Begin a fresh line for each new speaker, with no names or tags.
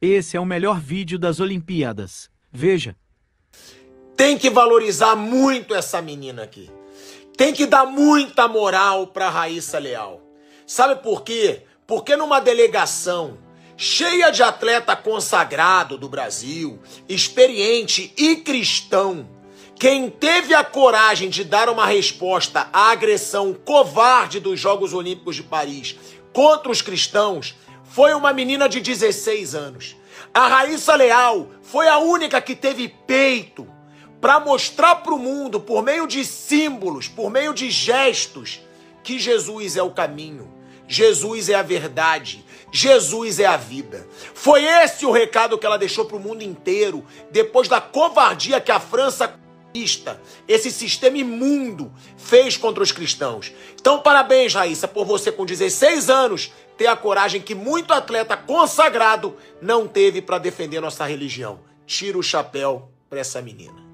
Esse é o melhor vídeo das Olimpíadas. Veja.
Tem que valorizar muito essa menina aqui. Tem que dar muita moral para Raíssa Leal. Sabe por quê? Porque numa delegação cheia de atleta consagrado do Brasil, experiente e cristão, quem teve a coragem de dar uma resposta à agressão covarde dos Jogos Olímpicos de Paris contra os cristãos foi uma menina de 16 anos. A Raíssa Leal foi a única que teve peito para mostrar para o mundo, por meio de símbolos, por meio de gestos, que Jesus é o caminho, Jesus é a verdade, Jesus é a vida. Foi esse o recado que ela deixou para o mundo inteiro, depois da covardia que a França esse sistema imundo fez contra os cristãos. Então, parabéns, Raíssa, por você com 16 anos ter a coragem que muito atleta consagrado não teve para defender nossa religião. Tira o chapéu para essa menina.